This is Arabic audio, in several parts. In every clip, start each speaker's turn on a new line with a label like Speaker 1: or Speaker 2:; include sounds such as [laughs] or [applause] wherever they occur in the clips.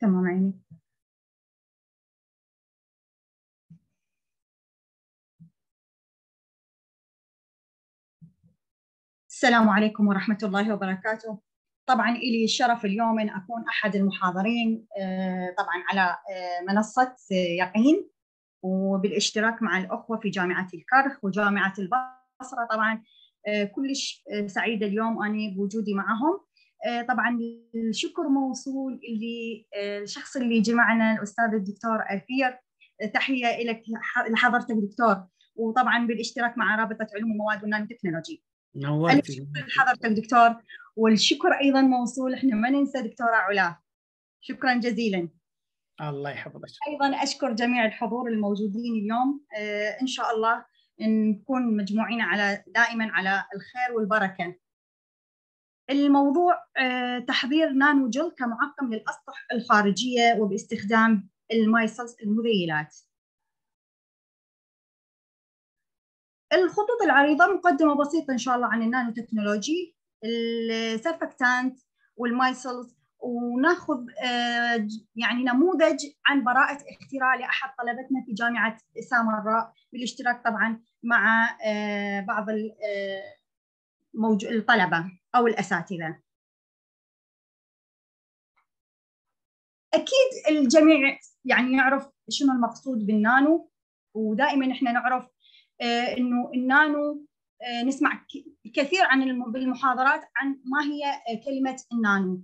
Speaker 1: تمام عيني. السلام عليكم ورحمة الله وبركاته. طبعا إلي الشرف اليوم أن أكون أحد المحاضرين آه، طبعا على آه، منصة يقين وبالاشتراك مع الأخوة في جامعة الكرخ وجامعة البصرة. طبعا آه، كلش سعيدة اليوم أنا بوجودي معهم. طبعا الشكر موصول للشخص اللي جمعنا الأستاذ الدكتور ألفير تحية لك لحضرتك دكتور. وطبعا بالاشتراك مع رابطة علوم المواد والنانو تكنولوجي. نورتي حضرتك دكتور. والشكر أيضا موصول إحنا ما ننسى دكتورة علا. شكرا جزيلا.
Speaker 2: الله يحفظك.
Speaker 1: أيضا أشكر جميع الحضور الموجودين اليوم. آه إن شاء الله نكون مجموعين على دائما على الخير والبركة. الموضوع آه تحضير nano gel كمعقم للأسطح الخارجية وباستخدام ال micelles المذيلات. الخطوط العريضة مقدمة بسيطة إن شاء الله عن ال nanotechnology ال surfactant وال micelles وناخذ آه، يعني نموذج عن براءة اختراع لأحد طلبتنا في جامعة سامراء بالاشتراك طبعا مع آه، بعض آه، الطلبة أو الأساتذة أكيد الجميع يعني يعرف شنو المقصود بالنانو ودائما إحنا نعرف آه، إنه النانو آه، نسمع كثير عن بالمحاضرات عن ما هي آه، كلمة النانو.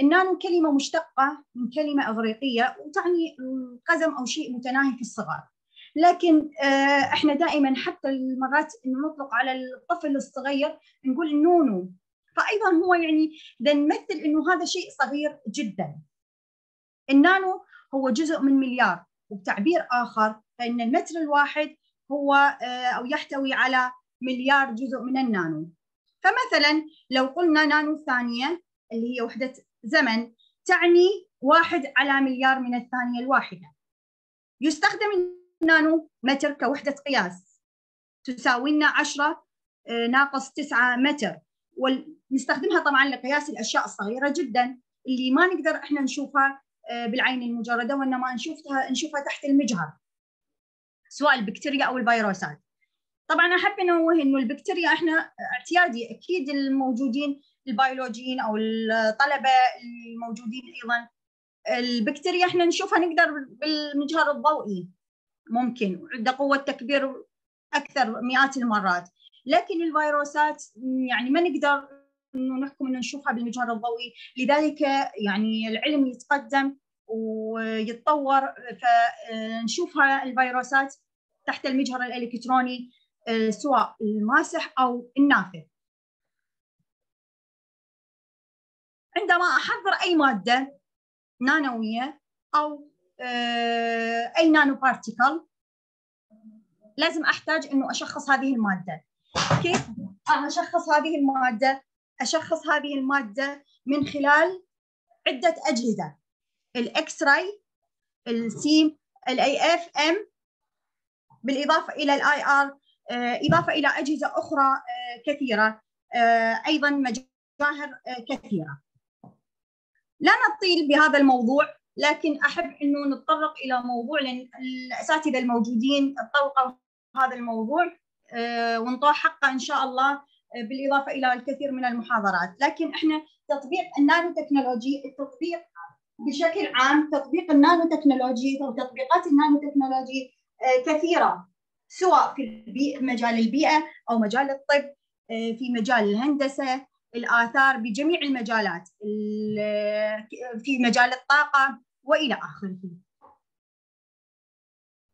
Speaker 1: النانو كلمة مشتقة من كلمة اغريقيه وتعني قزم أو شيء متناهي في الصغر. لكن إحنا دائما حتى المرات إنه نطلق على الطفل الصغير نقول النونو فايضا هو يعني نمثل إنه هذا شيء صغير جدا. النانو هو جزء من مليار وبتعبير آخر فإن المتر الواحد هو آه، أو يحتوي على مليار جزء من النانو. فمثلا لو قلنا نانو ثانية اللي هي وحدة زمن تعني واحد على مليار من الثانية الواحدة. يستخدم النانو متر كوحدة قياس. تساوي لنا 10 آه، ناقص 9 متر. ونستخدمها طبعا لقياس الأشياء الصغيرة جدا. اللي ما نقدر إحنا نشوفها آه، بالعين المجردة وإنما نشوفها نشوفها تحت المجهر. سواء البكتيريا أو الفيروسات. طبعا أحب انوه إنه البكتيريا إحنا اعتيادي أكيد الموجودين البيولوجيين أو الطلبة الموجودين أيضا. البكتيريا إحنا نشوفها نقدر بالمجهر الضوئي. ممكن عنده قوة تكبير أكثر مئات المرات لكن الفيروسات يعني ما نقدر إنه نحكم إنه نشوفها بالمجهر الضوئي لذلك يعني العلم يتقدم ويتطور فنشوفها الفيروسات تحت المجهر الإلكتروني سواء الماسح أو النافذ. عندما أحضر أي مادة نانوية أو أي nanoparticle لازم أحتاج إنه أشخص هذه المادة. كيف أشخص هذه المادة؟ أشخص هذه المادة من خلال عدة أجهزة. ال X-ray ال SEM ال AFM بالإضافة إلى ال IR آه، إضافة إلى أجهزة أخرى آه، كثيرة. آه، أيضا مجاهر كثيرة. لا نطيل بهذا الموضوع. لكن أحب إنه نتطرق إلى موضوع لأن الأساتذة الموجودين طرقوا هذا الموضوع وانطوه حقه إن شاء الله بالإضافة إلى الكثير من المحاضرات. لكن إحنا تطبيق النانو تكنولوجي التطبيق بشكل عام تطبيق النانو تكنولوجي أو تطبيقات النانو تكنولوجي آه، كثيرة سواء في مجال البيئة أو مجال الطب آه، في مجال الهندسة الآثار بجميع المجالات في مجال الطاقة وإلى آخره.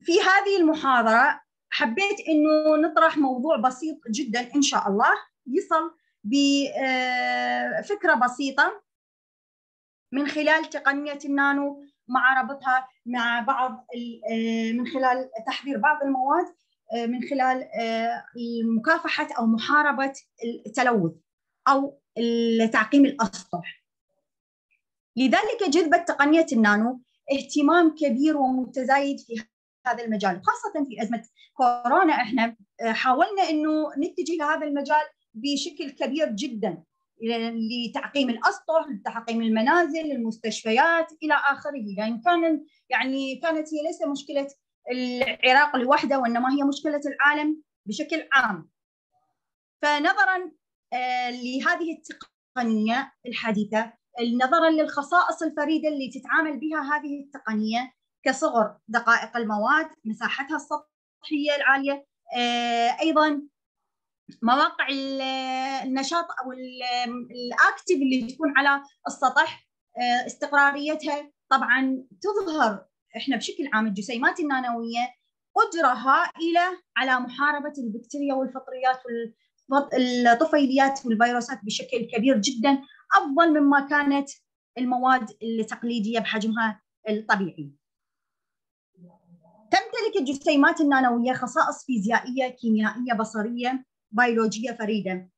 Speaker 1: في هذه المحاضرة حبيت إنه نطرح موضوع بسيط جدا إن شاء الله يصل بفكره آه، بسيطة من خلال تقنية النانو مع ربطها مع بعض آه، من خلال تحضير بعض المواد آه، من خلال مكافحه أو محاربة التلوث أو تعقيم الأسطح. لذلك جذبت تقنية النانو اهتمام كبير ومتزايد في هذا المجال خاصة في أزمة كورونا إحنا حاولنا إنه نتجه لهذا المجال بشكل كبير جدا لتعقيم الأسطح، لتعقيم المنازل، المستشفيات إلى آخره، يعني كان يعني كانت هي ليس مشكلة العراق لوحده وإنما هي مشكلة العالم بشكل عام. فنظرا آه، لهذه التقنية الحديثة، نظرا للخصائص الفريدة اللي تتعامل بها هذه التقنية كصغر دقائق المواد، مساحتها السطحية العالية، آه، أيضا مواقع النشاط أو الأكتف اللي تكون على السطح آه، استقراريتها. طبعا تظهر إحنا بشكل عام الجسيمات النانوية قدره هائله على محاربة البكتيريا والفطريات والطفيليات والفيروسات بشكل كبير جدا. أفضل مما كانت المواد التقليدية بحجمها الطبيعي. تمتلك الجسيمات النانوية خصائص فيزيائية كيميائية بصرية بيولوجية فريدة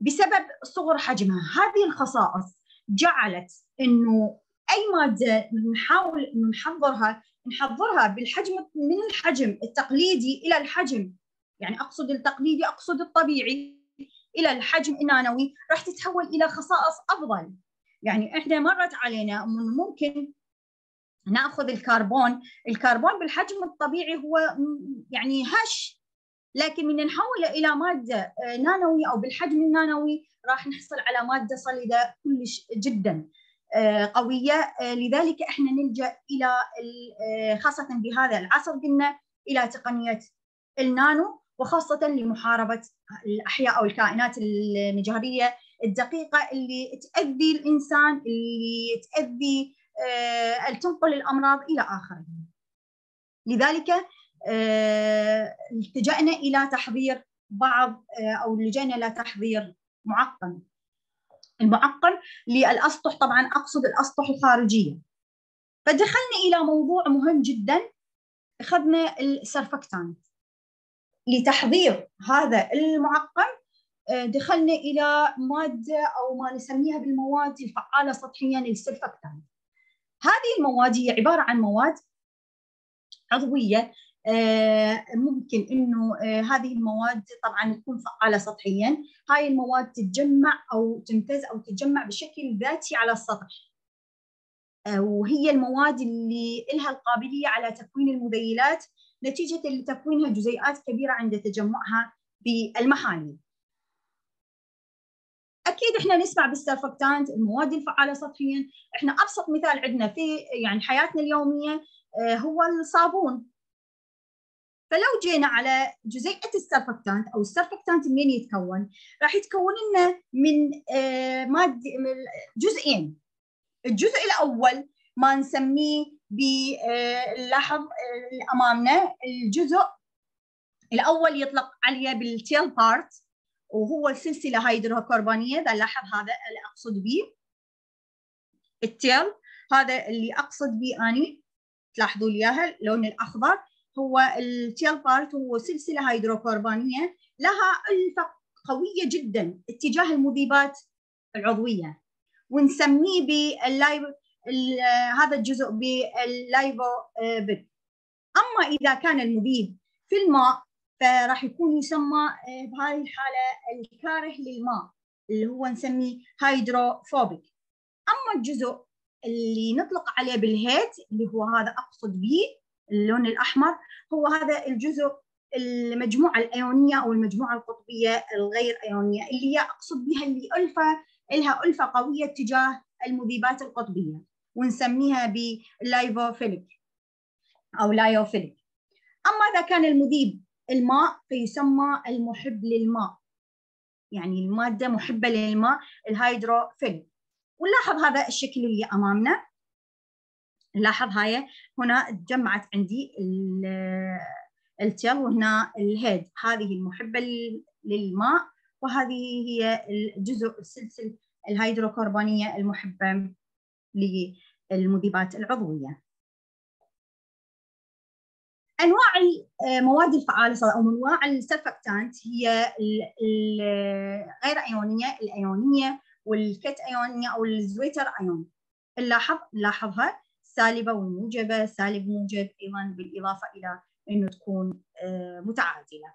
Speaker 1: بسبب صغر حجمها هذه الخصائص جعلت إنه أي مادة نحاول نحضرها نحضرها بالحجم من الحجم التقليدي إلى الحجم يعني أقصد التقليدي أقصد الطبيعي إلى الحجم النانوي راح تتحول إلى خصائص أفضل. يعني إحنا مرت علينا ممكن نأخذ الكربون. الكربون بالحجم الطبيعي هو يعني هش. لكن من نحوله إلى مادة آه، نانويه أو بالحجم النانوي راح نحصل على مادة صلدة كلش جدا آه، قوية. آه، لذلك إحنا نلجأ إلى خاصة بهذا العصر قلنا إلى تقنية النانو. وخاصة لمحاربة الأحياء أو الكائنات المجهرية الدقيقة اللي تأذي الإنسان اللي تأذي تنقل الأمراض إلى اخره. لذلك آه، التجأنا إلى تحضير بعض آه، أو لجأنا إلى تحضير معقم. المعقم للأسطح طبعا أقصد الأسطح الخارجية. فدخلنا إلى موضوع مهم جدا أخذنا السرفكتانت لتحضير هذا المعقم آه، دخلنا إلى مادة أو ما نسميها بالمواد الفعالة سطحيا السرفكتانت هذه المواد هي عبارة عن مواد عضوية آه، ممكن إنه آه، هذه المواد طبعا تكون فعالة سطحيا. هاي المواد تتجمع أو تمتز أو تتجمع بشكل ذاتي على السطح. وهي المواد اللي لها القابلية على تكوين المذيلات. نتيجة لتكوينها جزيئات كبيره عند تجمعها بالمحاليل أكيد إحنا نسمع بالسرفكتانت المواد الفعالة سطحيا. إحنا أبسط مثال عندنا في يعني حياتنا اليومية هو الصابون. فلو جينا على جزيئة السرفكتانت أو السرفكتانت منين يتكون؟ راح يتكون لنا من آه، مادة جزئين. الجزء الأول ما نسميه بلاحظ آه، آه، امامنا الجزء الأول يطلق عليه بال tail part وهو سلسلة هيدروكربونية. إذا نلاحظ هذا اللي أقصد به. ال tail هذا اللي أقصد به أني تلاحظوا لي إياها اللون الأخضر. هو ال tail part هو سلسلة هيدروكربونية. لها ألفة قوية جدا اتجاه المذيبات العضوية. ونسميه بال lyo- هذا الجزء بال lyo- بيك أما إذا كان المذيب في الماء فراح يكون يسمى آه، بهذه الحالة الكاره للماء اللي هو نسميه هيدروفوبيك. أما الجزء اللي نطلق عليه بالهيت اللي هو هذا أقصد به اللون الأحمر هو هذا الجزء المجموعة الأيونية أو المجموعة القطبية الغير أيونية اللي هي أقصد بها اللي ألفة لها ألفة قوية تجاه المذيبات القطبية. ونسميها بال lipophilic أو lyophilic. أما إذا كان المذيب الماء فيسمى المحب للماء. يعني المادة محبة للماء ال hydrophilic. ونلاحظ هذا الشكل اللي أمامنا. نلاحظ هاي هنا تجمعت عندي ال tail وهنا ال head. هذه المحبة للماء وهذه هي الجزء السلسل الهيدروكربونية المحبة للمذيبات العضوية. أنواع المواد الفعالة أو أنواع السرفكتانت هي الغير أيونية الأيونية والكت أيونية أو الزويتر أيون. نلاحظ نلاحظها سالبة والموجبه سالب موجب أيضا بالإضافة إلى إنه تكون آه، متعادلة.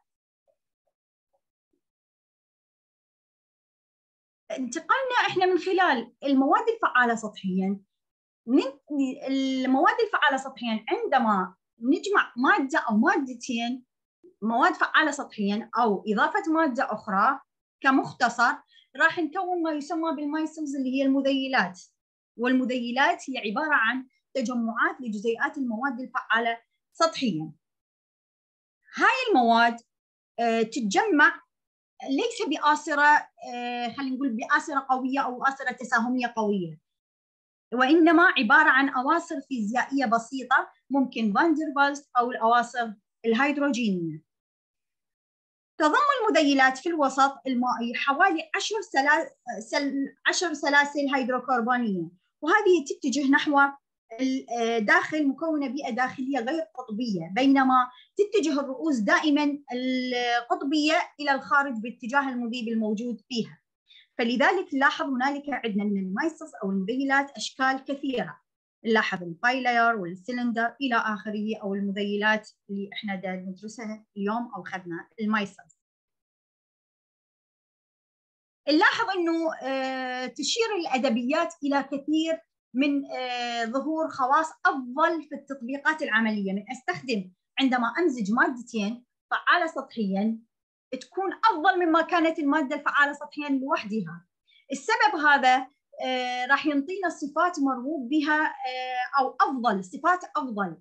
Speaker 1: انتقلنا إحنا من خلال المواد الفعالة سطحيا المواد الفعالة سطحيا. عندما نجمع مادة أو مادتين مواد فعالة سطحيا أو إضافة مادة أخرى كمختصر راح نكون ما يسمى بالمايسمز اللي هي المذيلات. والمذيلات هي عبارة عن تجمعات لجزيئات المواد الفعالة سطحيا. هاي المواد آه، تتجمع ليس بآسرة آه، خلينا نقول بآسرة قوية أو آسرة تساهمية قوية. وإنما عبارة عن أواصر فيزيائية بسيطة ممكن فاندربالز أو الأواصر الهيدروجينية تضم المذيلات في الوسط المائي حوالي 10 سلاسل 10 سلاسل هيدروكربونية وهذه تتجه نحو داخل مكونة بيئة داخلية غير قطبية بينما تتجه الرؤوس دائما القطبية إلى الخارج باتجاه المذيب الموجود فيها. فلذلك نلاحظ هنالك عندنا من ال micelles أو المذيلات أشكال كثيرة. نلاحظ ال bilayer وال cylinder إلى آخره أو المذيلات اللي إحنا ندرسها اليوم أو أخذنا ال micelles نلاحظ أنه آه، تشير الأدبيات إلى كثير من آه، ظهور خواص أفضل في التطبيقات العملية. من أستخدم عندما أمزج مادتين فعاله سطحيا تكون أفضل مما كانت المادة الفعالة سطحيا لوحدها. السبب هذا آه، راح ينطينا صفات مرغوب بها آه، أو أفضل صفات أفضل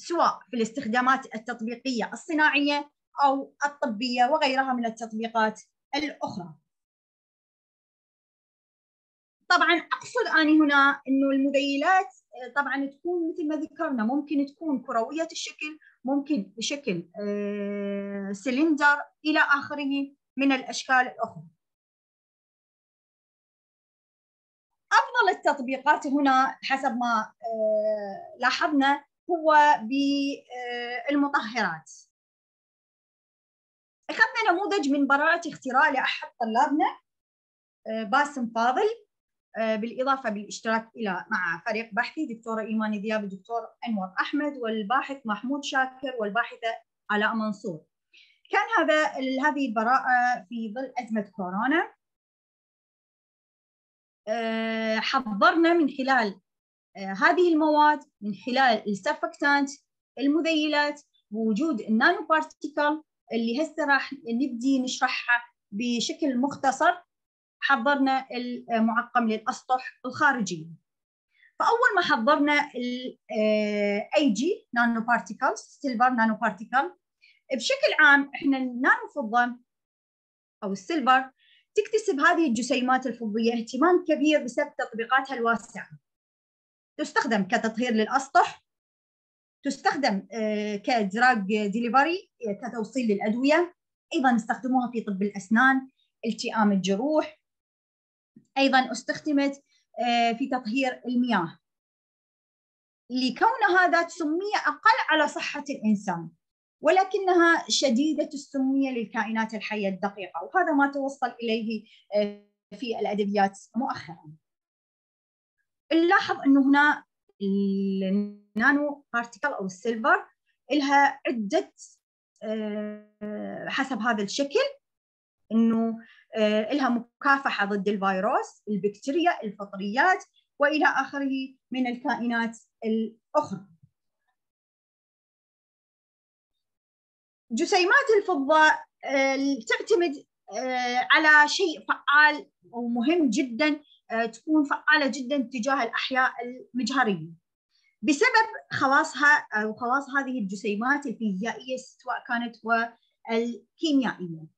Speaker 1: سواء في الاستخدامات التطبيقية الصناعية أو الطبية وغيرها من التطبيقات الأخرى. طبعا أقصد أني هنا إنه المذيلات آه، طبعا تكون مثل ما ذكرنا ممكن تكون كروية الشكل ممكن بشكل آه، سلندر إلى آخره من الأشكال الأخرى. أفضل التطبيقات هنا حسب ما آه، لاحظنا هو بالمطهرات أخذنا نموذج من براءة اختراع لأحد طلابنا باسم فاضل. آه، بالإضافة بالاشتراك إلى مع فريق بحثي دكتورة ايمان دياب الدكتور أنور أحمد والباحث محمود شاكر والباحثة علاء منصور. كان هذا هذه البراءة في ظل أزمة كورونا. آه، حضرنا من خلال آه، هذه المواد من خلال السرفكتانت المذيلات بوجود النانو بارتيكل اللي هسه راح نبدي نشرحها بشكل مختصر حضرنا المعقم للأسطح الخارجية. فأول ما حضرنا ال Ag nanoparticles silver nanoparticle بشكل عام إحنا النانو فضة أو ال silver تكتسب هذه الجسيمات الفضية اهتمام كبير بسبب تطبيقاتها الواسعة. تستخدم كتطهير للأسطح تستخدم آه، كدراج ديليفري كتوصيل للأدوية أيضا استخدموها في طب الأسنان التئام الجروح أيضا استخدمت آه، في تطهير المياه. لكون هذا سمية أقل على صحة الإنسان ولكنها شديدة السمية للكائنات الحية الدقيقة وهذا ما توصل إليه آه، في الأدبيات مؤخرا. نلاحظ أنه هنا ال nanoparticle أو ال silver لها عدة آه، حسب هذا الشكل أنه لها مكافحة ضد الفيروس، البكتيريا، الفطريات وإلى آخره من الكائنات الأخرى. جسيمات الفضه آه، تعتمد آه، على شيء فعال ومهم جدا تكون فعالة جدا تجاه الأحياء المجهريه. بسبب خواصها أو خواص هذه الجسيمات الفيزيائية سواء كانت والكيميائية.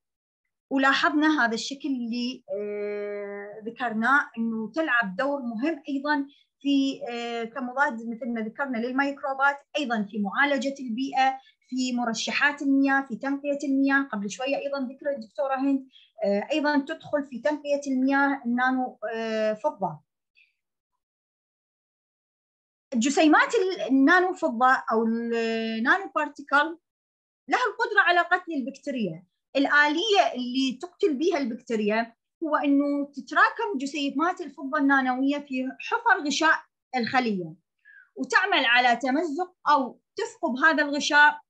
Speaker 1: ولاحظنا هذا الشكل اللي آه، ذكرناه إنه تلعب دور مهم أيضا في آه، كمضاد مثل ما ذكرنا للميكروبات أيضا في معالجة البيئة في مرشحات المياه في تنقية المياه. قبل شوية أيضا ذكر الدكتوره هند آه، أيضا تدخل في تنقية المياه النانو فضة. جسيمات النانو فضة أو ال nanoparticle لها القدرة على قتل البكتيريا. الآلية اللي تقتل بها البكتيريا هو أنه تتراكم جسيمات الفضة النانوية في حفر غشاء الخلية وتعمل على تمزق أو تثقب هذا الغشاء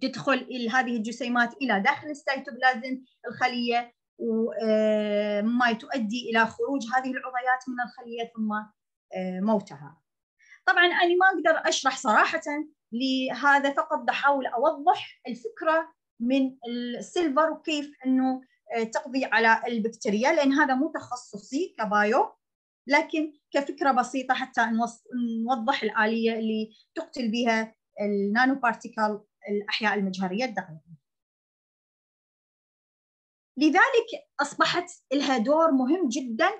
Speaker 1: تدخل هذه الجسيمات إلى داخل السيتوبلازم الخلية وما تؤدي إلى خروج هذه العضيات من الخلية ثم موتها. طبعا أنا ما أقدر أشرح صراحة لهذا فقط بحاول أوضح الفكرة من ال silver وكيف إنه تقضي على البكتيريا لأن هذا مو تخصصي ك bio لكن كفكرة بسيطة حتى نوضح الآلية اللي تقتل بها ال nanoparticle الأحياء المجهرية الدقيقة. لذلك أصبحت لها دور مهم جدا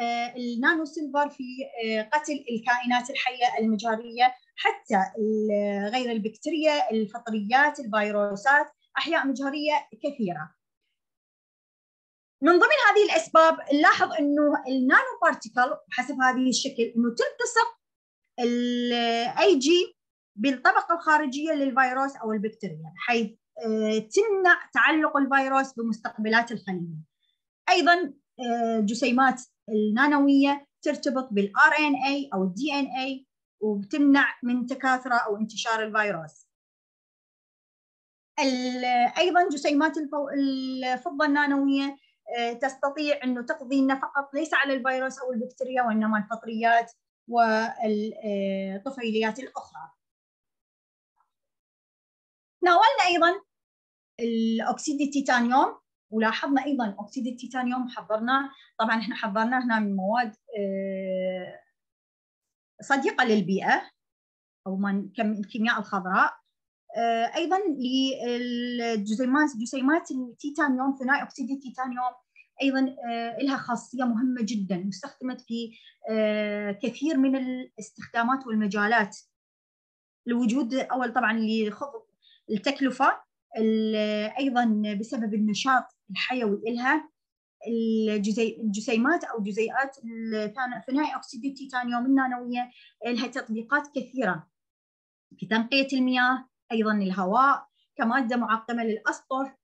Speaker 1: آه، ال nano silver في آه، قتل الكائنات الحية المجهرية حتى غير البكتيريا الفطريات الفيروسات أحياء مجهرية كثيرة. من ضمن هذه الأسباب نلاحظ إنه ال nanoparticle حسب هذه الشكل إنه تلتصق الاي جي بالطبقة الخارجية للفيروس أو البكتيريا حيث آه، تمنع تعلق الفيروس بمستقبلات الخلية. أيضا آه، جسيمات النانوية ترتبط بال RNA أو ال DNA وبتمنع من تكاثره أو انتشار الفيروس. أيضا جسيمات الفضة النانوية آه، تستطيع أنه تقضي فقط ليس على الفيروس أو البكتيريا وإنما الفطريات والطفيليات الأخرى. ناولنا أيضا الأكسيد التيتانيوم ولاحظنا أيضا أكسيد التيتانيوم حضرناه طبعا إحنا حضرناه هنا من مواد آه، صديقة للبيئة أو من الكيمياء الخضراء آه، أيضا للجسيمات جسيمات التيتانيوم ثنائي أكسيد التيتانيوم أيضا آه، لها خاصية مهمة جدا واستخدمت في كثير من الاستخدامات والمجالات لوجود أول طبعا لخفض التكلفه أيضا بسبب النشاط الحيوي لها الجسيمات أو جزيئات ثنائي أكسيد التيتانيوم النانوية لها تطبيقات كثيرة في تنقية المياه أيضا الهواء كمادة معقمة للاسطح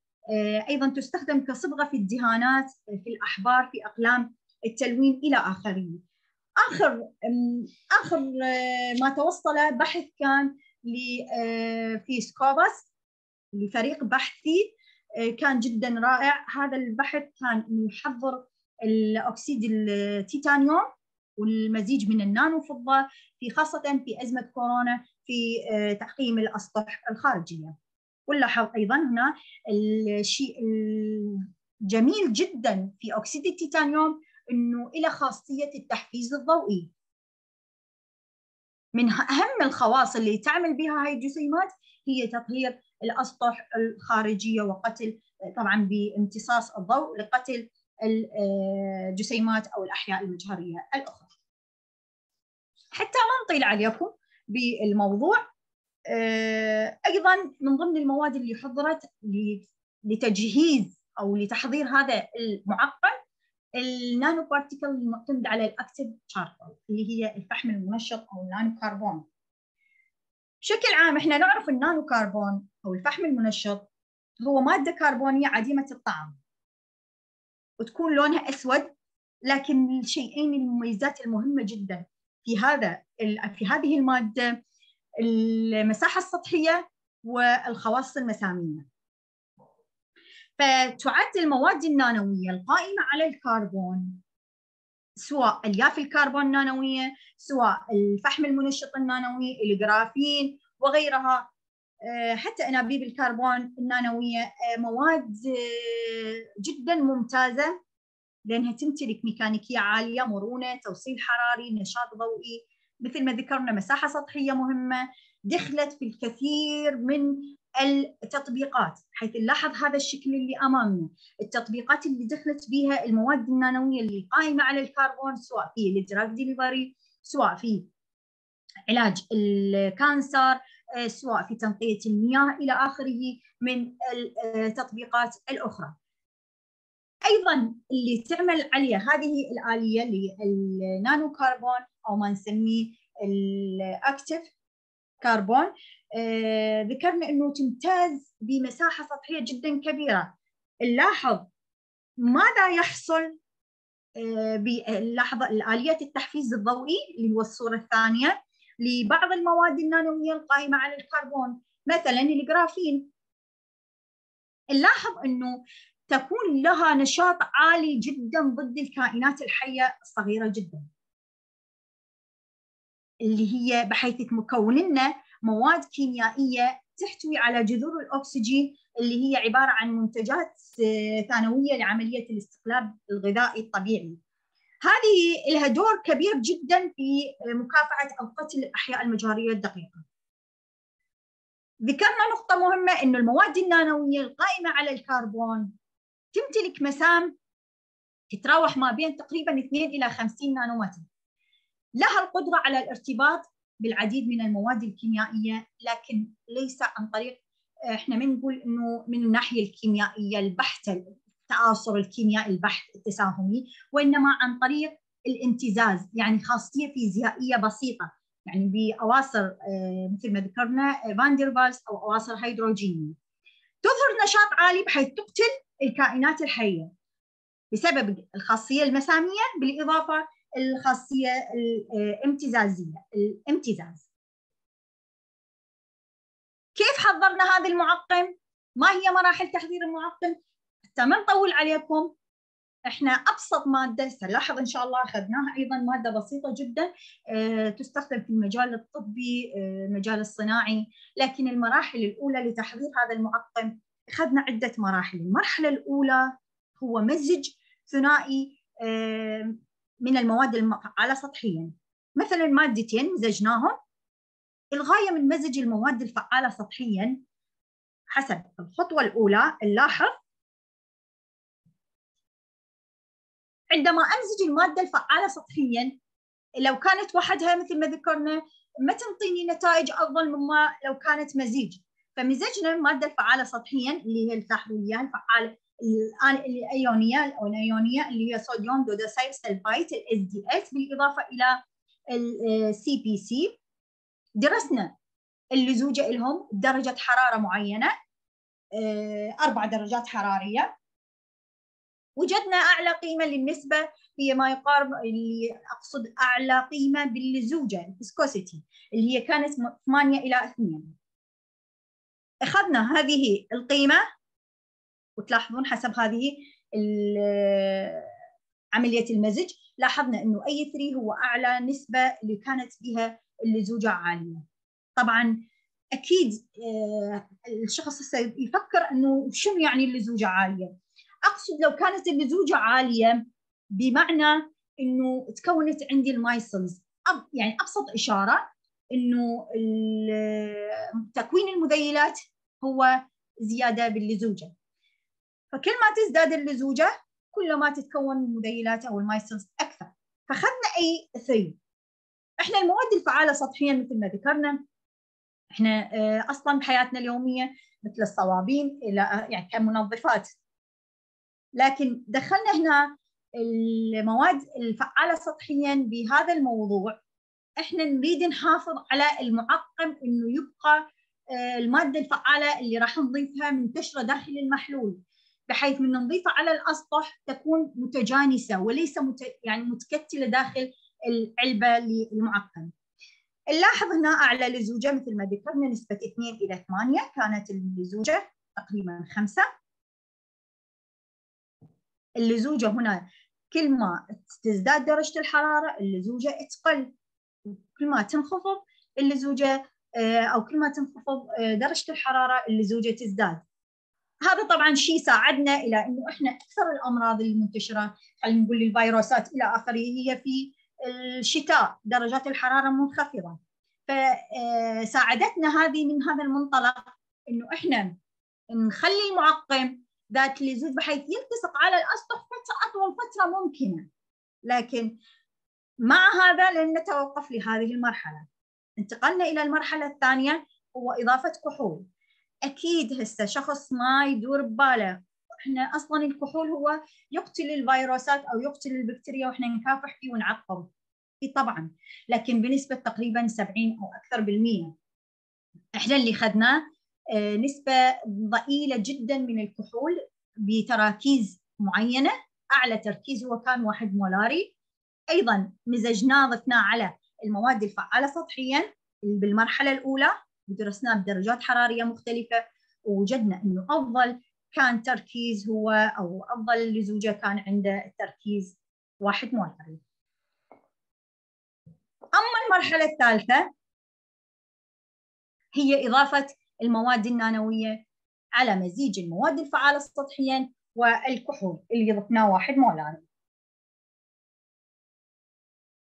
Speaker 1: أيضا تستخدم كصبغة في الدهانات في الأحبار في أقلام التلوين إلى آخره. آخر آخر ما توصل بحث كان في سكوبس لفريق بحثي آه، كان جدا رائع. هذا البحث كان يحضر الأكسيد التيتانيوم والمزيج من النانو فضه في خاصة في أزمة كورونا في آه، تعقيم الأسطح الخارجية ونلاحظ أيضا هنا الشيء الجميل جدا في أكسيد التيتانيوم إنه له خاصية التحفيز الضوئي من أهم الخواص اللي تعمل بها هاي الجسيمات هي تطهير الأسطح الخارجية وقتل طبعا بامتصاص الضوء لقتل الجسيمات أو الأحياء المجهرية الأخرى. حتى ما نطيل عليكم بالموضوع. آه، أيضا من ضمن المواد اللي حضرت لتجهيز أو لتحضير هذا المعقم ال nanoparticle المعتمد على ال active charcoal اللي هي الفحم المنشط أو ال nano carbon بشكل عام إحنا نعرف ال nano carbon أو الفحم المنشط هو مادة كربونية عديمة الطعم وتكون لونها أسود لكن الشيئين المميزات المهمة جدا. في هذا في هذه المادة المساحة السطحية والخواص المسامية. فتعد المواد النانوية القائمة على الكربون سواء ألياف الكربون النانوية سواء الفحم المنشط النانوي الجرافين وغيرها. آه، حتى أنابيب الكربون النانوية آه، مواد آه، جدا ممتازة. لانها تمتلك ميكانيكيه عالية مرونة توصيل حراري نشاط ضوئي. مثل ما ذكرنا مساحة سطحية مهمة دخلت في الكثير من التطبيقات حيث نلاحظ هذا الشكل اللي أمامنا. التطبيقات اللي دخلت بها المواد النانوية اللي قائمة على الكربون سواء في ال drug delivery سواء في علاج ال cancer آه، سواء في تنقية المياه إلى آخره من التطبيقات الأخرى. أيضا اللي تعمل عليه هذه الآلية اللي ال nano carbon أو ما نسميه ال active carbon آه، ذكرنا إنه تمتاز بمساحة سطحية جدا كبيرة. نلاحظ ماذا يحصل آه، بلحظه الآليات التحفيز الضوئي اللي هو الصورة الثانية لبعض المواد النانوية القائمة على الكربون مثلا الجرافين. نلاحظ إنه تكون لها نشاط عالي جدا ضد الكائنات الحية الصغيرة جدا اللي هي بحيث تكون لنا مواد كيميائية تحتوي على جذور الأكسجين اللي هي عبارة عن منتجات ثانوية لعملية الاستقلاب الغذائي الطبيعي. هذه لها دور كبير جدا في مكافحة أو قتل الأحياء المجارية الدقيقة. ذكرنا نقطة مهمة إنه المواد النانوية القائمة على الكربون تمتلك مسام تتراوح ما بين تقريبا 2 إلى 50 نانومتر. لها القدرة على الارتباط بالعديد من المواد الكيميائية لكن ليس عن طريق إحنا ما نقول إنه من الناحية الكيميائية البحته التآصر الكيميائي البحت التساهمي وإنما عن طريق الامتزاز يعني خاصية فيزيائية بسيطة يعني بأواصر آه، مثل ما ذكرنا فاندرفالس أو أواصر هيدروجينيه تظهر نشاط عالي بحيث تقتل الكائنات الحية بسبب الخاصية المسامية بالإضافة الخاصية الامتزازية الامتزاز. كيف حضرنا هذا المعقم؟ ما هي مراحل تحضير المعقم؟ حتى ما نطول عليكم. إحنا أبسط مادة سنلاحظ إن شاء الله أخذناها أيضا مادة بسيطة جدا آه، تستخدم في المجال الطبي آه، المجال الصناعي لكن المراحل الأولى لتحضير هذا المعقم أخذنا عدة مراحل. المرحلة الأولى هو مزج ثنائي آه، من المواد المفعله سطحيا. مثلا مادتين مزجناهم. الغاية من مزج المواد الفعالة سطحيا حسب الخطوة الأولى نلاحظ عندما أمزج المادة الفعالة سطحيا لو كانت وحدها مثل ما ذكرنا ما تنطيني نتائج أفضل مما لو كانت مزيج. فمزجنا المادة الفعالة سطحيا اللي هي اياها الفعالة الأنأيونية أو الأيونية اللي هي sodium dodecyl sulfate ال SDS بالإضافة إلى ال CPC درسنا اللزوجة لهم بدرجه حرارة معينة آه، أربع درجات حرارية. وجدنا أعلى قيمة للنسبة هي ما يقارب اللي أقصد أعلى قيمة باللزوجه ال viscosity اللي هي كانت 8 إلى 2 أخذنا هذه القيمة وتلاحظون حسب هذه عملية المزج لاحظنا إنه أي 3 هو أعلى نسبة اللي كانت بها اللزوجه عالية. طبعا أكيد آه، الشخص يفكر إنه شنو يعني اللزوجه عالية. أقصد لو كانت اللزوجه عالية بمعنى إنه تكونت عندي المايسلز يعني أبسط إشارة إنه تكوين المذيلات هو زيادة باللزوجه فكل ما تزداد اللزوجه كل ما تتكون المذيلات أو المايسلز أكثر. فاخذنا أي 3 إحنا المواد الفعالة سطحيا مثل ما ذكرنا. إحنا آه، أصلا بحياتنا اليومية مثل الصوابين إلى يعني كمنظفات. لكن دخلنا هنا المواد الفعالة سطحيا بهذا الموضوع إحنا نريد نحافظ على المعقم إنه يبقى آه، المادة الفعالة اللي راح نضيفها منتشرة داخل المحلول بحيث من نضيفها على الأسطح تكون متجانسة وليس مت... يعني متكتلة داخل العلبة للمعقم. نلاحظ هنا أعلى لزوجة مثل ما ذكرنا نسبة 2 إلى 8 كانت اللزوجه تقريبا 5 اللزوجه هنا كل ما تزداد درجة الحرارة اللزوجه تقل كل ما تنخفض اللزوجه آه، أو كل ما تنخفض آه، درجة الحرارة اللزوجه تزداد. هذا طبعا شيء ساعدنا إلى إنه إحنا أكثر الأمراض المنتشرة خلينا نقول الفيروسات إلى آخره هي في الشتاء درجات الحرارة منخفضة. فساعدتنا هذه من هذا المنطلق إنه إحنا نخلي المعقم ذات اللزوج بحيث يلتصق على الأسطح فترة أطول فترة ممكنة. لكن مع هذا لن نتوقف لهذه المرحلة. انتقلنا إلى المرحلة الثانية هو إضافة كحول. أكيد هسه شخص ما يدور بباله. إحنا أصلا الكحول هو يقتل الفيروسات أو يقتل البكتيريا وإحنا نكافح فيه ونعقب فيه طبعا. لكن بنسبة تقريبا 70 أو أكثر بالمية. إحنا اللي اخذناه آه، نسبة ضئيلة جدا من الكحول بتراكيز معينة أعلى تركيز هو كان واحد مولاري أيضا مزجناه ضفناه على المواد الفعالة سطحيا بالمرحلة الأولى ودرسناه بدرجات حرارية مختلفة ووجدنا إنه أفضل كان تركيز هو أو أفضل لزوجة كان عنده التركيز واحد مولاري. أما المرحلة الثالثة هي إضافة المواد النانوية على مزيج المواد الفعالة سطحيا والكحول اللي ضفناه واحد مولاري.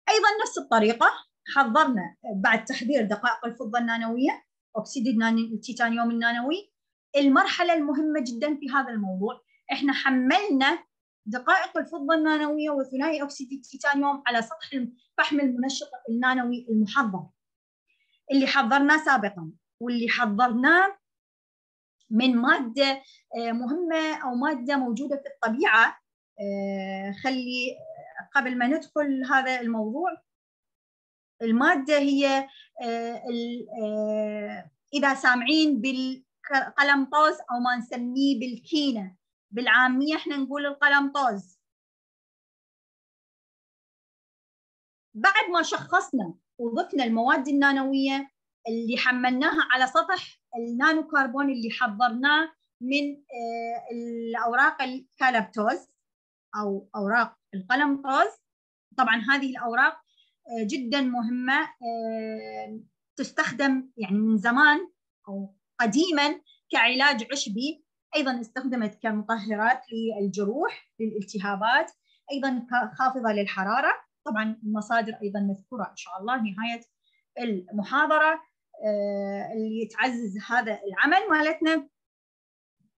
Speaker 1: أيضا نفس الطريقة حضرنا بعد تحضير دقائق الفضة النانوية أكسيد التيتانيوم النانوي المرحلة المهمة جدا في هذا الموضوع إحنا حملنا دقائق الفضة النانوية وثنائي أكسيد التيتانيوم على سطح الفحم المنشط النانوي المحضر اللي حضرناه سابقا واللي حضرناه من مادة آه، مهمة أو مادة موجودة في الطبيعة. آه، خلي قبل ما ندخل هذا الموضوع المادة هي آه، إذا سامعين بالقلمطوز أو ما نسميه بالكينة. بالعامية إحنا نقول القلمطوز بعد ما شخصنا وضفنا المواد النانوية اللي حملناها على سطح النانو كربون اللي حضرناه من آه، الأوراق الكالبتوز أو أوراق القلمطوز. طبعا هذه الأوراق آه، جدا مهمة آه، تستخدم يعني من زمان أو قديما كعلاج عشبي. أيضا استخدمت كمطهرات للجروح للالتهابات أيضا خافضه للحرارة. طبعا المصادر أيضا مذكورة إن شاء الله نهاية المحاضرة. اللي تعزز هذا العمل مالتنا.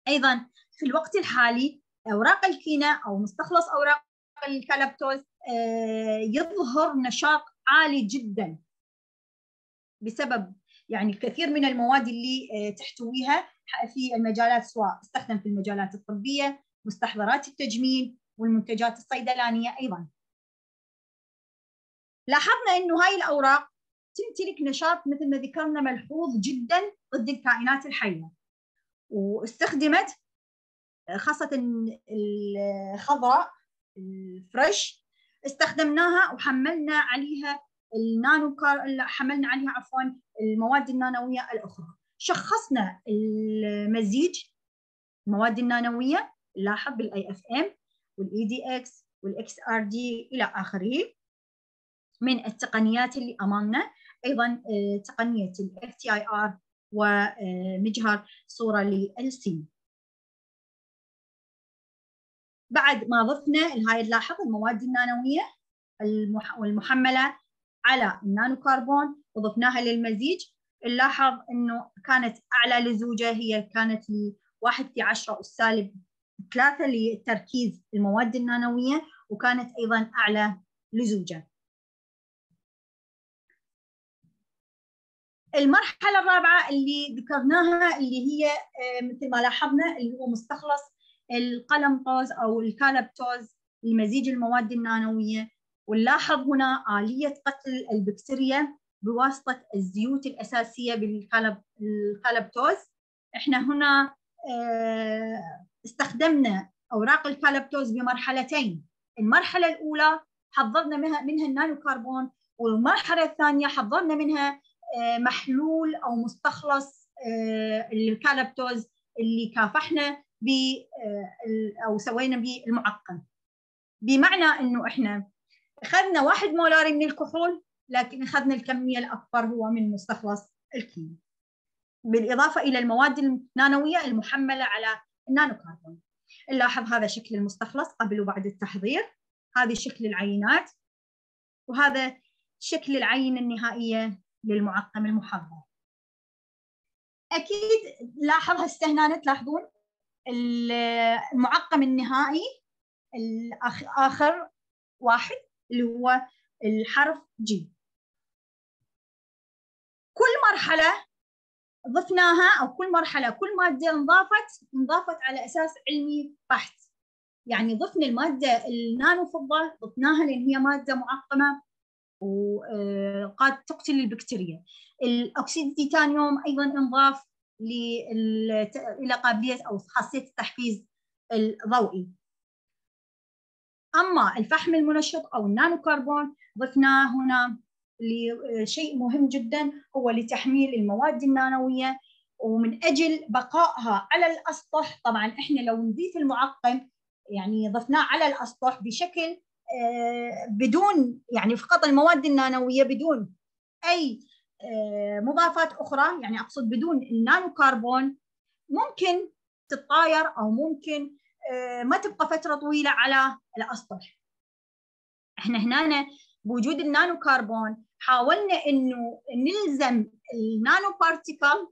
Speaker 1: أيضا في الوقت الحالي أوراق الكينا أو مستخلص أوراق الكالبتوز آه، يظهر نشاط عالي جدا بسبب يعني الكثير من المواد اللي آه، تحتويها في المجالات سواء استخدم في المجالات الطبية مستحضرات التجميل والمنتجات الصيدلانية أيضا. لاحظنا إنه هاي الأوراق تمتلك نشاط مثل ما ذكرنا ملحوظ جدا ضد الكائنات الحية. واستخدمت خاصة الخضراء ال fresh استخدمناها وحملنا عليها ال nano car حملنا عليها عفوا المواد النانوية الأخرى. شخصنا المزيج المواد النانوية لاحظ بال AFM وال EDX وال XRD إلى آخره من التقنيات اللي أمامنا. أيضا آه، تقنية ال FTIR ومجهر صورة لل SEM بعد ما ضفنا هاي نلاحظ المواد النانوية المحمله على ال nano carbon وضفناها للمزيج. نلاحظ إنه كانت أعلى لزوجة هي كانت لواحد في عشرة السالب ثلاثة لتركيز المواد النانوية وكانت أيضا أعلى لزوجة. المرحلة الرابعة اللي ذكرناها اللي هي آه، مثل ما لاحظنا اللي هو مستخلص القلمطوز أو الكالبتوز لمزيج المواد النانوية. ونلاحظ هنا آلية قتل البكتيريا بواسطة الزيوت الأساسية بالكالبتوز إحنا هنا آه، استخدمنا أوراق الكالبتوز بمرحلتين. المرحلة الأولى حضرنا منها, النانو كربون والمرحلة الثانية حضرنا منها محلول أو مستخلص آه، الكالبتوز اللي كافحنا ب آه، أو سوينا به المعقم. بمعنى إنه إحنا أخذنا واحد مولاري من الكحول لكن أخذنا الكمية الأكبر هو من مستخلص الكيمياء بالإضافة إلى المواد النانوية المحملة على النانو كربون نلاحظ هذا شكل المستخلص قبل وبعد التحضير. هذه شكل العينات. وهذا شكل العينه النهائية. للمعقم المحضر أكيد لاحظ هسه هنا تلاحظون المعقم النهائي الآخر واحد اللي هو الحرف جي كل مرحلة ضفناها أو كل مرحلة كل مادة انضافت انضافت على أساس علمي بحت. يعني ضفنا المادة النانو فضة ضفناها لأن هي مادة معقمة. وقد تقتل البكتيريا. الأكسيد التيتانيوم أيضا إنضاف إلى قابلية أو خاصية التحفيز الضوئي. أما الفحم المنشط أو النانو كربون ضفناه هنا لشيء مهم جدا هو لتحميل المواد النانوية. ومن أجل بقائها على الأسطح طبعا إحنا لو نضيف المعقم يعني ضفناه على الأسطح بشكل بدون يعني فقط المواد النانوية بدون أي آه، مضافات أخرى يعني أقصد بدون النانو كربون ممكن تتطاير أو ممكن آه، ما تبقى فترة طويلة على الاسطح إحنا هنا بوجود ال nano carbon حاولنا إنه نلزم ال nanoparticle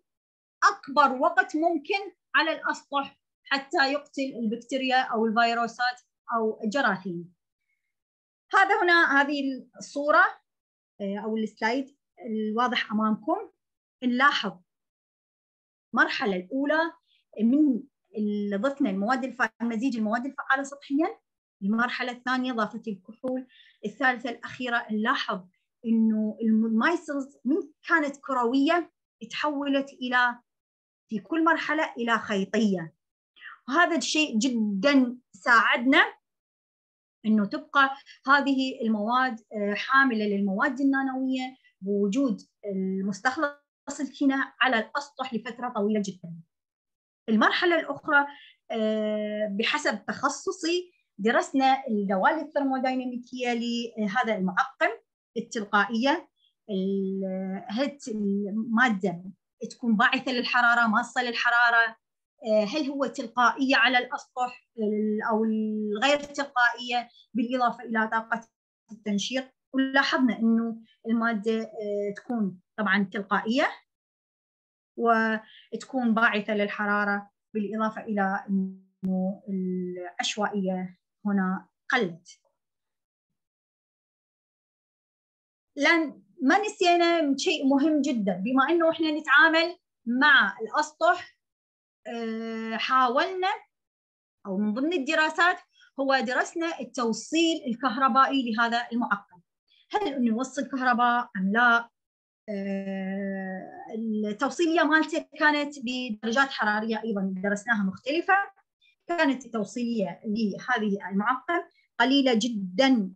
Speaker 1: أكبر وقت ممكن على الأسطح حتى يقتل البكتيريا أو الفيروسات أو الجراثيم. هذا هنا هذه الصورة آه، أو ال slide الواضح أمامكم. نلاحظ المرحلة الأولى من ضفنا المواد الفعالة مزيج المواد الفعالة سطحيا. المرحلة الثانية اضافه الكحول. الثالثة الأخيرة نلاحظ إنه المايسلز من كانت كروية تحولت إلى في كل مرحلة إلى خيطية. وهذا الشيء جدا ساعدنا إنه تبقى هذه المواد آه، حاملة للمواد النانوية بوجود المستخلص الكناء على الأسطح لفترة طويلة جدا. المرحلة الأخرى آه، بحسب تخصصي درسنا الدوال الثرموديناميكية لهذا المعقم التلقائية المادة تكون باعثة للحرارة ماصة للحرارة هل هو تلقائية على الأسطح أو الغير تلقائية بالإضافة إلى طاقة التنشيط ولاحظنا إنه المادة آه، تكون طبعا تلقائية وتكون باعثة للحرارة بالإضافة إلى إنه العشوائية هنا قلت. لأن ما نسينا شيء مهم جدا. بما إنه إحنا نتعامل مع الأسطح آه، حاولنا أو من ضمن الدراسات هو درسنا التوصيل الكهربائي لهذا المعقم هل إنه يوصل كهرباء أم لا؟ آه، التوصيلية مالته كانت بدرجات حرارية أيضا درسناها مختلفة. كانت التوصيلية لهذه المعقم قليلة جدا.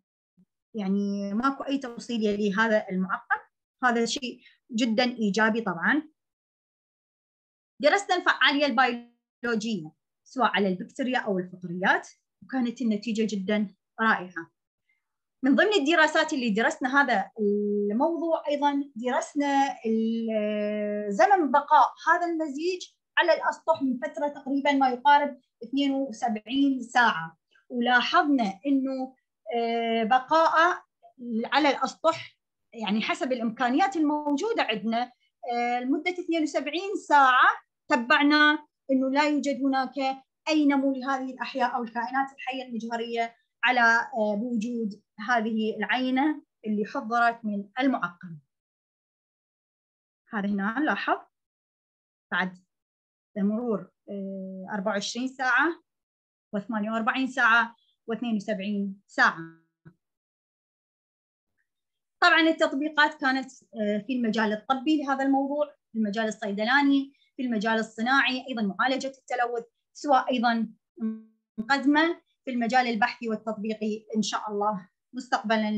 Speaker 1: يعني ماكو أي توصيلية لهذا المعقم هذا شيء جدا إيجابي طبعا. درسنا الفعالية البيولوجية سواء على البكتيريا أو الفطريات وكانت النتيجة جدا رائعة. من ضمن الدراسات اللي درسنا هذا الموضوع أيضا درسنا زمن بقاء هذا المزيج على الأسطح من فترة تقريبا ما يقارب 72 ساعة. ولاحظنا إنه آه، بقاء على الأسطح يعني حسب الإمكانيات الموجودة عندنا آه، لمدة 72 ساعة تبعنا إنه لا يوجد هناك أي نمو لهذه الأحياء أو الكائنات الحية المجهرية على آه، بوجود هذه العينة اللي حضرت من المعقم. هذا هنا لاحظ. بعد مرور 24 ساعة و48 ساعة و72 ساعة. طبعا التطبيقات كانت آه، في المجال الطبي لهذا الموضوع المجال الصيدلاني. في المجال الصناعي أيضا معالجة التلوث سواء أيضا مقدمة في المجال البحثي والتطبيقي إن شاء الله مستقبلا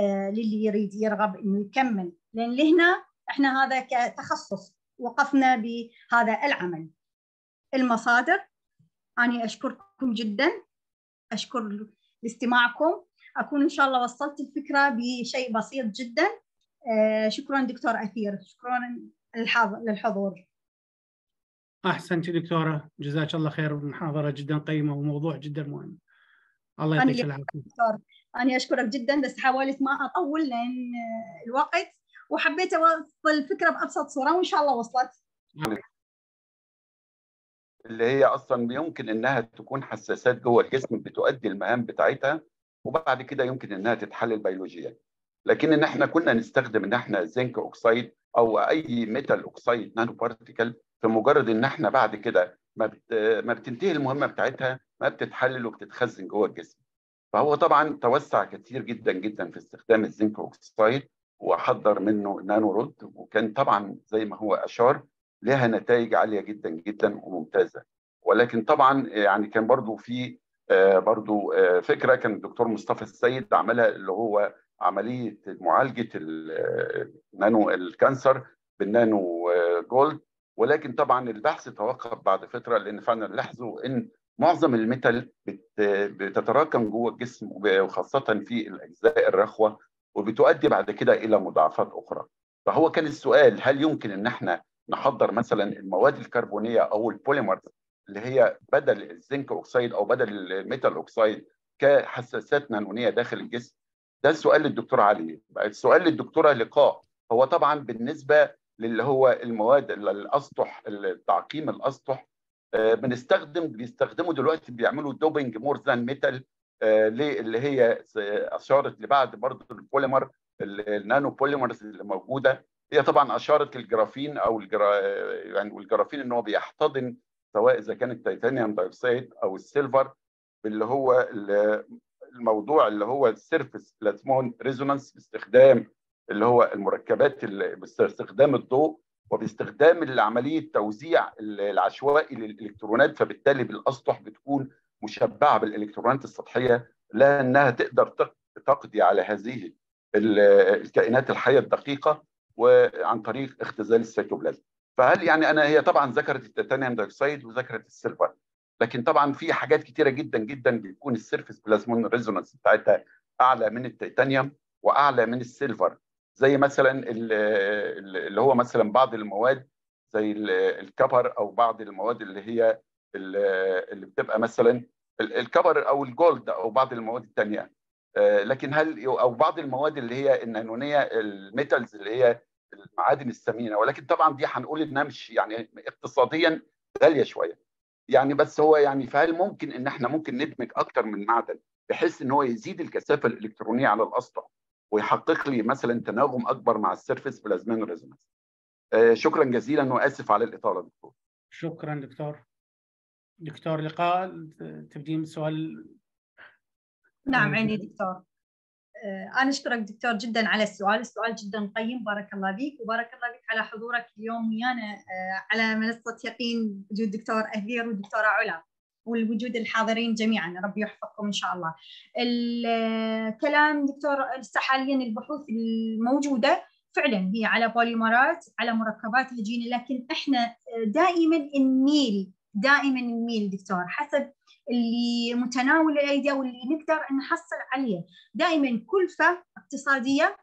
Speaker 1: آه، للي يريد يرغب إنه يكمل. لأن لهنا إحنا هذا كتخصص وقفنا بهذا العمل. المصادر أنا أشكركم جدا. أشكر لاستماعكم. أكون إن شاء الله وصلت الفكرة بشيء بسيط جدا. آه، شكرا دكتور أثير. شكرا للحضور.
Speaker 2: أحسنت دكتورة. جزاك الله خير. المحاضرة جدا قيمة وموضوع جدا مهم. الله يعطيك العافية. دكتور.
Speaker 1: أنا أشكرك جدا بس حاولت ما أطول لأن الوقت وحبيت أوصل الفكرة بأبسط صورة وإن شاء الله وصلت.
Speaker 3: اللي هي أصلا يمكن إنها تكون حساسات جوه الجسم بتؤدي المهام بتاعتها وبعد كده يمكن إنها تتحلل بيولوجيا. لكن إن إحنا كنا نستخدم إن إحنا zinc oxide أو أي metal oxide nanoparticle في مجرد إن إحنا بعد كده ما ما بتنتهي المهمة بتاعتها ما بتتحلل وبتتخزن جوه الجسم. فهو طبعا توسع كثير جدا جدا في استخدام ال zinc oxide وحضر منه nanorod وكان طبعا زي ما هو أشار لها نتائج عالية جدا جدا وممتازة. ولكن طبعا يعني كان برضو في آه، برضو آه، فكرة كان الدكتور مصطفى السيد عملها اللي هو عملية معالجة النانو ال cancer بال nano gold. ولكن طبعا البحث توقف بعد فترة لأن فعلا لاحظوا إن معظم ال metal بتتراكم جوه الجسم وخاصة في الأجزاء الرخوة وبتؤدي بعد كده إلى مضاعفات أخرى. فهو كان السؤال هل يمكن إن إحنا نحضر مثلا المواد الكربونية أو ال polymers اللي هي بدل ال zinc oxide أو بدل ال metal oxide كحساسات نانونية داخل الجسم؟ ده السؤال للدكتور علي. السؤال للدكتوره لقاء. هو طبعا بالنسبة للي هو المواد الأسطح التعقيم الأسطح بنستخدم بيستخدموا دلوقتي بيعملوا doping more than metal اللي هي اشارت لبعد برضه ال polymer ال nano polymers اللي موجودة. هي طبعا اشارت الجرافين أو الجرا يعني والجرافين إن هو بيحتضن سواء إذا كان ال titanium dioxide أو ال silver اللي هو الموضوع اللي هو ال surface plasmon resonance باستخدام اللي هو المركبات باستخدام الضوء وباستخدام عملية توزيع العشوائي للإلكترونات فبالتالي بالأسطح بتكون مشبعة بالإلكترونات السطحية لانها تقدر تقضي على هذه الكائنات الحية الدقيقة وعن طريق اختزال السيتوبلازم. فهل يعني أنا هي طبعا ذكرت ال titanium dioxide وذكرت ال silver لكن طبعا في حاجات كتيرة جدا جدا بيكون ال surface plasmon resonance بتاعتها أعلى من التيتانيوم وأعلى من ال silver. زي مثلا اللي هو مثلا بعض المواد زي ال copper أو بعض المواد اللي هي اللي بتبقى مثلا ال copper أو ال gold أو بعض المواد الثانية لكن هل أو بعض المواد اللي هي النانونية ال metals اللي هي المعادن الثمينة ولكن طبعا دي هنقول إنها مش يعني اقتصاديا غالية شوية. يعني بس هو يعني فهل ممكن إن إحنا ممكن ندمج أكتر من معدن بحيث إن هو يزيد الكثافة الإلكترونية على الأسطح؟ ويحقق لي مثلا تناغم أكبر مع ال surface plasmon resonance آه شكرا جزيلا واسف على الإطالة دكتور.
Speaker 2: شكرا دكتور. دكتور لقاء تبدين السؤال
Speaker 1: نعم عندي دكتور. أنا أشكرك دكتور جدا على السؤال. السؤال جدا قيم بارك الله بك وبارك الله بك على حضورك اليوم. ويانا على منصة يقين وجود دكتور أهير ودكتورة علا. والوجود الحاضرين جميعا. ربي يحفظكم إن شاء الله. الكلام دكتور حاليا البحوث الموجودة فعلا هي على بوليمرات على مركبات هجينة لكن إحنا دائما نميل دائما نميل دكتور حسب اللي متناول الايدي واللي نقدر نحصل عليه. دائما كلفة اقتصادية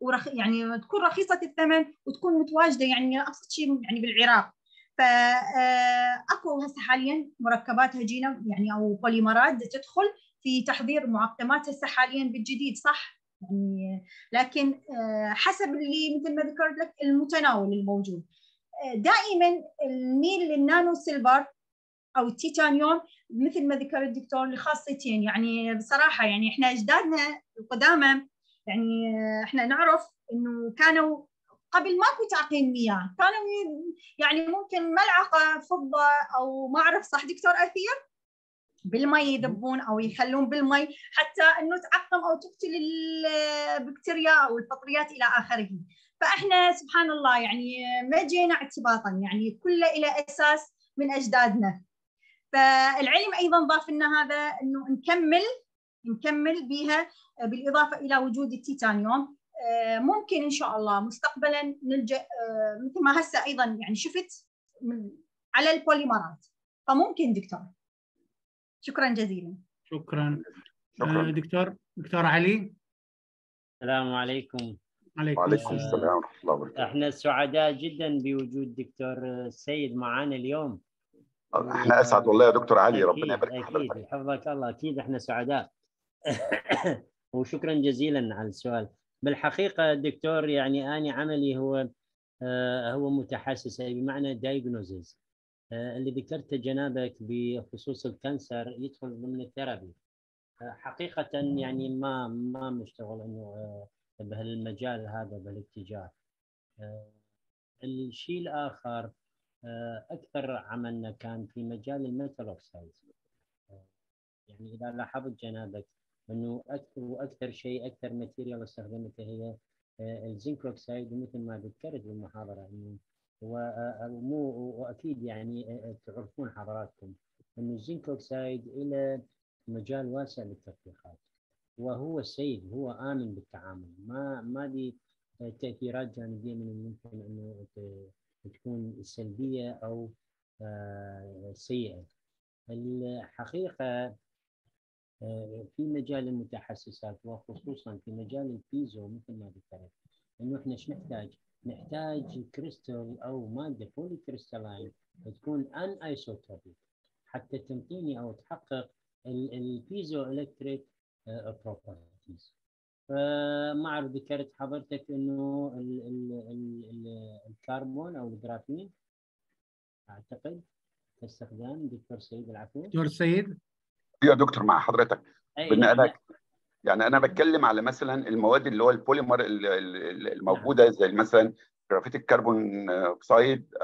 Speaker 1: ورخ يعني تكون رخيصة الثمن وتكون متواجدة. يعني ابسط شيء يعني بالعراق. فاكو هسه حاليا مركبات هجينه يعني أو بوليمرات تدخل في تحضير معقمات هسه حاليا بالجديد صح؟ يعني لكن حسب اللي مثل ما ذكرت لك المتناول الموجود. دائما الميل للنانو سيلفر أو التيتانيوم مثل ما ذكر الدكتور لخاصيتين يعني بصراحة يعني إحنا أجدادنا القدامى يعني إحنا نعرف إنه كانوا قبل ماكو تعقيم مياه كانوا يعني ممكن ملعقة فضة أو ما أعرف صح دكتور أثير؟ بالمي يذبون أو يخلون بالمي حتى إنه تعقم أو تقتل البكتيريا أو الفطريات إلى آخره. فإحنا سبحان الله يعني ما جينا اعتباطا يعني كله إلى أساس من أجدادنا. فالعلم أيضا ضاف لنا هذا إنه نكمل نكمل بها بالإضافة إلى وجود التيتانيوم. ممكن إن شاء الله مستقبلا نلجأ مثل ما هسه أيضا يعني شفت على البوليمرات. فممكن دكتور. شكرا جزيلا.
Speaker 2: شكرا, شكرا. دكتور دكتور علي؟
Speaker 4: السلام عليكم.
Speaker 3: عليكم, وعليكم السلام. ورحمة الله وبركاته.
Speaker 4: إحنا سعداء جدا بوجود دكتور السيد معانا اليوم.
Speaker 3: إحنا أسعد والله يا دكتور علي ربنا يبارك
Speaker 4: في حضرتك. أكيد. حفظك الله. أكيد إحنا سعداء. [laughs] وشكرا جزيلا على السؤال. بالحقيقة دكتور يعني أنا عملي هو هو متحسس بمعنى دايجنوزز اللي ذكرته جنابك بخصوص ال cancer يدخل ضمن ال therapy. حقيقة يعني ما ما مشتغل إنه بهالمجال هذا بهالاتجاه الشيء الآخر أكثر عملنا كان في مجال ال metal يعني إذا لاحظت جنابك إنه أكثر وأكثر شيء أكثر material استخدمته هي ال zinc oxide ومثل ما ذكرت بالمحاضرة إنه ومو وأكيد يعني تعرفون حضراتكم إنه ال zinc oxide إلى مجال واسع للتطبيقات. وهو سيد هو آمن بالتعامل. ما ما لي تأثيرات جانبية من الممكن إنه تكون سلبية أو سيئة. الحقيقة في مجال المتحسسات وخصوصا في مجال ال piezo مثل ما ذكرت. انه إحنا إيش نحتاج؟ نحتاج كريستال أو مادة polycrystalline تكون anisotropic حتى تنطيني أو تحقق ال piezoelectric properties فما اعرف ذكرت حضرتك إنه ال ال ال الكربون أو ال graphene أعتقد كاستخدام دكتور سيد العفو.
Speaker 2: دكتور سيد؟
Speaker 3: يا دكتور مع حضرتك بان أنا يعني أنا بتكلم على مثلا المواد اللي هو البوليمر الموجودة زي مثلا graphite ال carbon oxide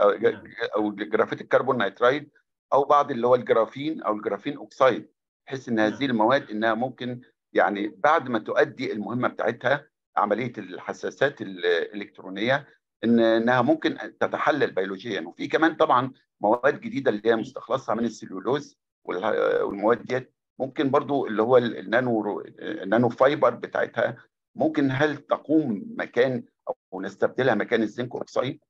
Speaker 3: أو graphite ال carbon nitride أو بعض اللي هو ال graphene أو ال graphene oxide بحيث إن هذه المواد إنها ممكن يعني بعد ما تؤدي المهمة بتاعتها عملية الحساسات الإلكترونية ان إنها ممكن تتحلل بيولوجيا وفي كمان طبعا مواد جديدة اللي هي مستخلصة من السلولوز والمواد ديت ممكن برضو اللي هو ال nano ال nanofiber بتاعتها ممكن هل تقوم مكان أو نستبدلها مكان ال zinc oxide؟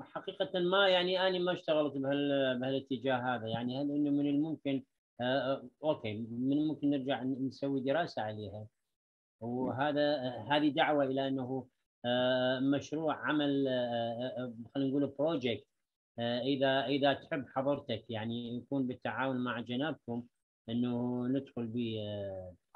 Speaker 4: حقيقة ما يعني أنا ما اشتغلت بهال بهالاتجاه هذا. يعني هل إنه من الممكن آه okay من الممكن نرجع نسوي دراسة عليها. وهذا هذه دعوة إلى أنه آه مشروع عمل آه خلينا نقول project إذا إذا تحب حضرتك يعني يكون بالتعاون مع جنابكم إنه ندخل ب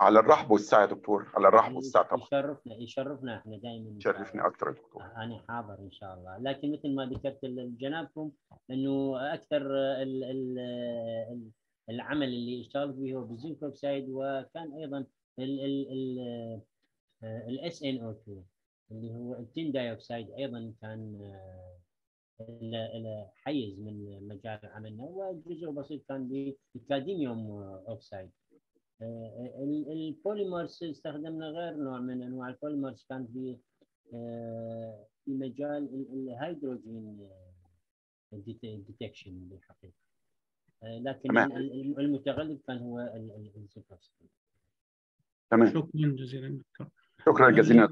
Speaker 3: على الرحب والسعه يا دكتور على الرحب والسعه طبعا.
Speaker 4: يشرفنا يشرفنا إحنا دائما
Speaker 3: يشرفني أكثر دكتور.
Speaker 4: أنا حاضر إن شاء الله. لكن مثل ما ذكرت جنابكم إنه أكثر ال ال العمل اللي اشتغلت به هو بال zinc oxide وكان أيضا ال SnO 2 اللي هو ال tin dioxide أيضا كان حيز من مجال عملنا وجزء بسيط كان بال cadmium oxide. ال polymers استخدمنا غير نوع من أنواع ال polymers كان في في مجال ال hydrogen detection بالحقيقة. لكن المتغلب كان هو الزفاف.
Speaker 3: تمام.
Speaker 2: شكرا جزيلا.
Speaker 3: شكرا جزيلا.